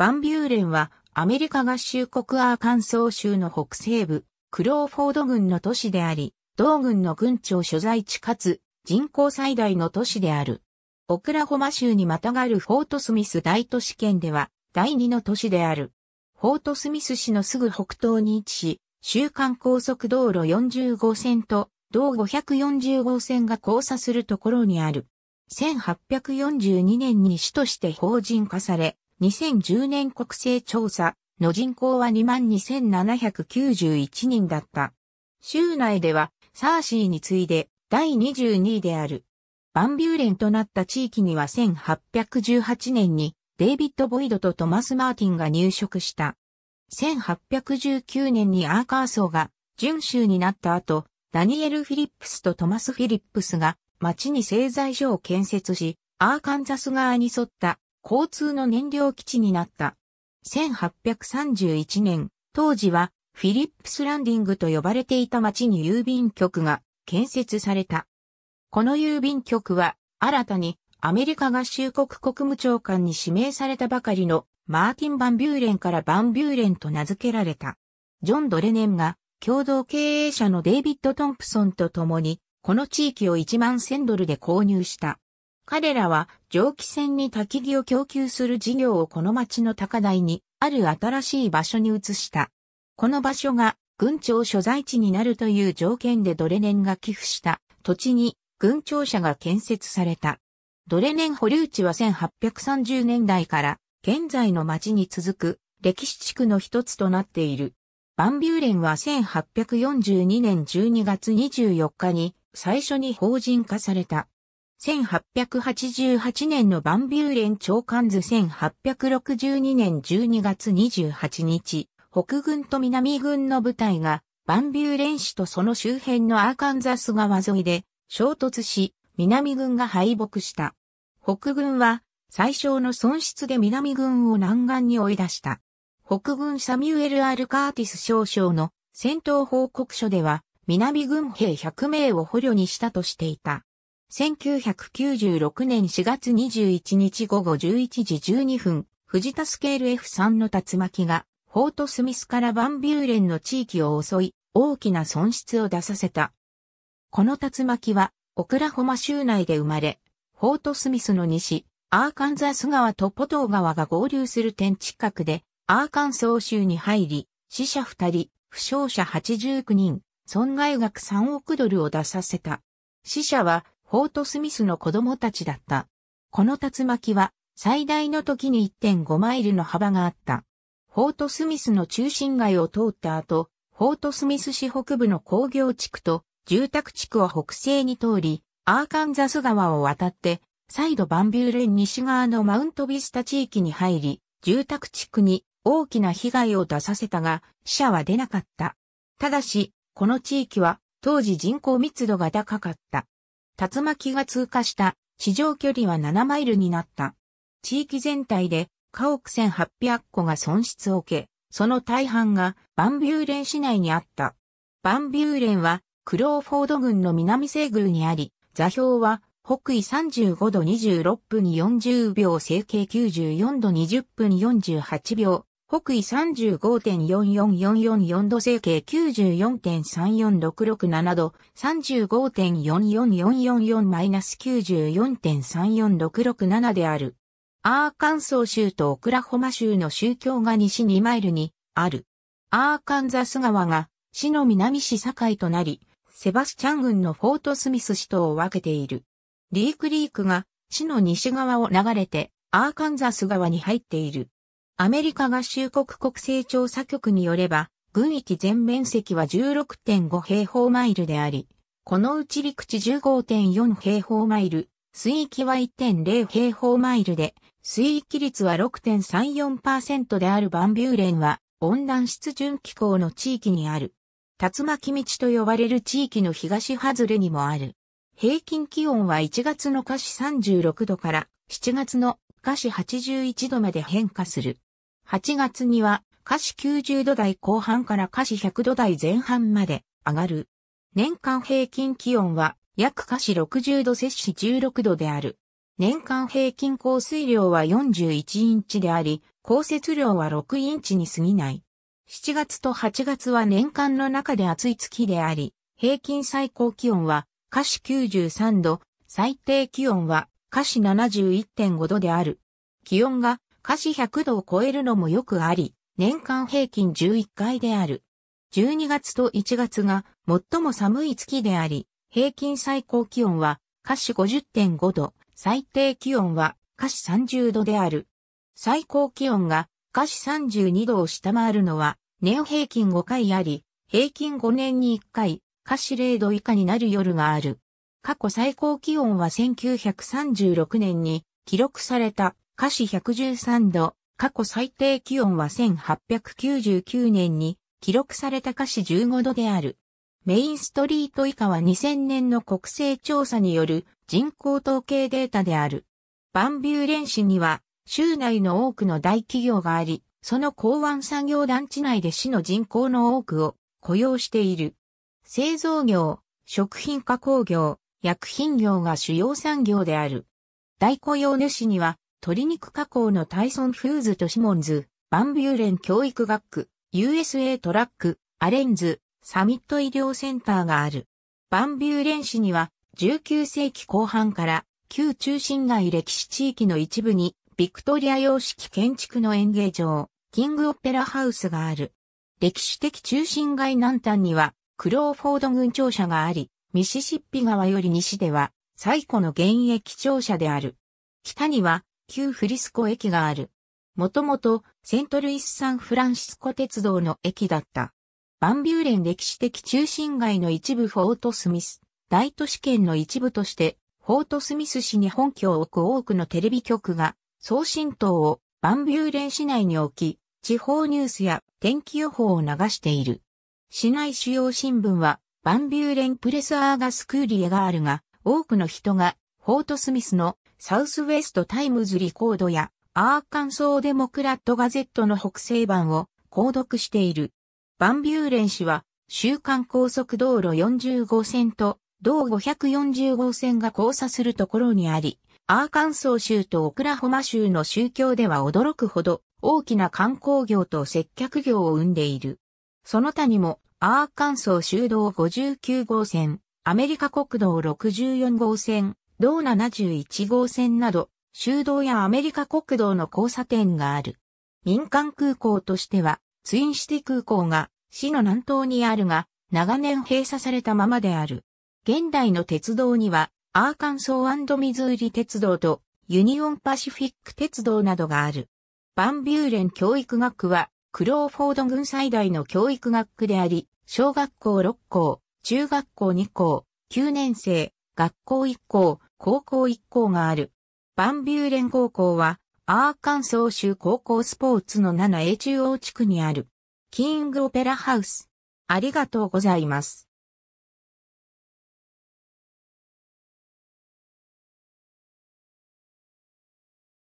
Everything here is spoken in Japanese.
バンビューレンはアメリカ合衆国アーカンソー州の北西部、クローフォード郡の都市であり、同郡の郡庁所在地かつ人口最大の都市である。オクラホマ州にまたがるフォートスミス大都市圏では第二の都市である。フォートスミス市のすぐ北東に位置し、週間高速道路40号線と同540号線が交差するところにある。1842年に市として法人化され、2010年国勢調査の人口は22,791人だった。州内ではサーシーに次いで第22位である。バンビューレンとなった地域には1818年にデイビッド・ボイドとトマス・マーティンが入植した。1819年にアーカーソーが準州になった後、ダニエル・フィリップスとトマス・フィリップスが町に製材所を建設し、アーカンザス側に沿った交通の燃料基地になった。1831年、当時はフィリップスランディングと呼ばれていた町に郵便局が建設された。この郵便局は新たにアメリカ合衆国国務長官に指名されたばかりのマーティン・バンビューレンからバンビューレンと名付けられた。ジョン・ドレネンが共同経営者のデイビッド・トンプソンと共にこの地域を1万1000ドルで購入した。彼らは蒸気船に焚き木を供給する事業をこの町の高台にある新しい場所に移した。この場所が軍庁所在地になるという条件でドレネンが寄付した土地に軍庁舎が建設された。ドレネン保留地は1830年代から現在の町に続く歴史地区の一つとなっている。バンビューレンは1842年12月24日に最初に法人化された。1888年のバンビューレン長官図1862年12月28日、北軍と南軍の部隊がバンビューレン市とその周辺のアーカンザス川沿いで衝突し、南軍が敗北した。北軍は最小の損失で南軍を南岸に追い出した。北軍サミュエル・アルカーティス少将の戦闘報告書では南軍兵100名を捕虜にしたとしていた。1996年4月21日午後11時12分、藤田スケール F3 の竜巻が、フォートスミスからバンビューレンの地域を襲い、大きな損失を出させた。この竜巻は、オクラホマ州内で生まれ、フォートスミスの西、アーカンザス川とポトー川が合流する点近くで、アーカンソー州に入り、死者2人、負傷者89人、損害額3億ドルを出させた。死者はフォートスミスの子供たちだった。この竜巻は最大の時に1.5マイルの幅があった。フォートスミスの中心街を通った後、フォートスミス市北部の工業地区と住宅地区を北西に通り、アーカンザス川を渡って、再度バンビューレン西側のマウントビスタ地域に入り、住宅地区に大きな被害を出させたが、死者は出なかった。ただし、この地域は当時人口密度が高かった。竜巻が通過した地上距離は7マイルになった。地域全体で家屋1800個が損失を受け、その大半がバンビューレン市内にあった。バンビューレンはクローフォード郡の南西宮にあり、座標は北緯35度26分40秒整形94度20分48秒北緯35.44444度整形94.34667度、35.44444-94.34667である。アーカンソー州とオクラホマ州の宗教が西2マイルにある。アーカンザス川が市の南市境となり、セバスチャン郡のフォートスミス市とを分けている。リークリークが市の西側を流れてアーカンザス川に入っている。アメリカ合衆国国勢調査局によれば、軍域全面積は16.5平方マイルであり、このうち陸地15.4平方マイル、水域は1.0平方マイルで、水域率は6.34%であるバンビューレンは、温暖湿潤気候の地域にある。竜巻道と呼ばれる地域の東外れにもある。平均気温は1月の下肢36度から7月の下肢81度まで変化する。8月には下肢90度台後半から下肢100度台前半まで上がる。年間平均気温は約下肢60度摂氏16度である。年間平均降水量は41インチであり、降雪量は6インチに過ぎない。7月と8月は年間の中で暑い月であり、平均最高気温は華氏93度、最低気温は華氏71.5度である。気温が華氏100度を超えるのもよくあり、年間平均11回である。12月と1月が最も寒い月であり、平均最高気温は華氏50.5度、最低気温は華氏30度である。最高気温が華氏32度を下回るのは年平均5回あり、平均5年に1回、華氏0度以下になる夜がある。過去最高気温は1936年に記録された華氏113度、過去最低気温は1899年に記録された華氏15度である。メインストリート以下は2000年の国勢調査による人口統計データである。バンビューレン市には州内の多くの大企業があり、その港湾産業団地内で市の人口の多くを雇用している。製造業、食品加工業、薬品業が主要産業である。大雇用主には鶏肉加工のタイソンフーズとシモンズ、バンビューレン教育学区、USA トラック、アレンズ、サミット医療センターがある。バンビューレン市には19世紀後半から旧中心街歴史地域の一部にビクトリア様式建築の演芸場、キングオペラハウスがある。歴史的中心街南端にはクローフォード軍庁舎があり、ミシシッピ川より西では最古の現役庁舎である。北には旧フリスコ駅がある。もともとセントルイスサンフランシスコ鉄道の駅だった。バンビューレン歴史的中心街の一部フォートスミス、大都市圏の一部として、フォートスミス市に本拠を置く多くのテレビ局が、送信塔をバンビューレン市内に置き、地方ニュースや天気予報を流している。市内主要新聞は、バンビューレンプレスアーガスクーリエがあるが、多くの人が、フォートスミスのサウスウェストタイムズリコードやアーカンソーデモクラットガゼットの北西版を購読している。バンビューレン市は、週間高速道路40号線と同540号線が交差するところにあり、アーカンソー州とオクラホマ州の宗教では驚くほど大きな観光業と接客業を生んでいる。その他にも、アーカンソー州道59号線、アメリカ国道64号線、同71号線など、修道やアメリカ国道の交差点がある。民間空港としては、ツインシティ空港が市の南東にあるが、長年閉鎖されたままである。現代の鉄道には、アーカンソーミズーリ鉄道とユニオンパシフィック鉄道などがある。バンビューレン教育学区は、クローフォード郡最大の教育学区であり、小学校6校、中学校2校、9年生、学校1校、高校一校がある。バンビューレン高校は、アーカンソー州高校スポーツの 7A 中央地区にある。キングオペラハウス。ありがとうございます。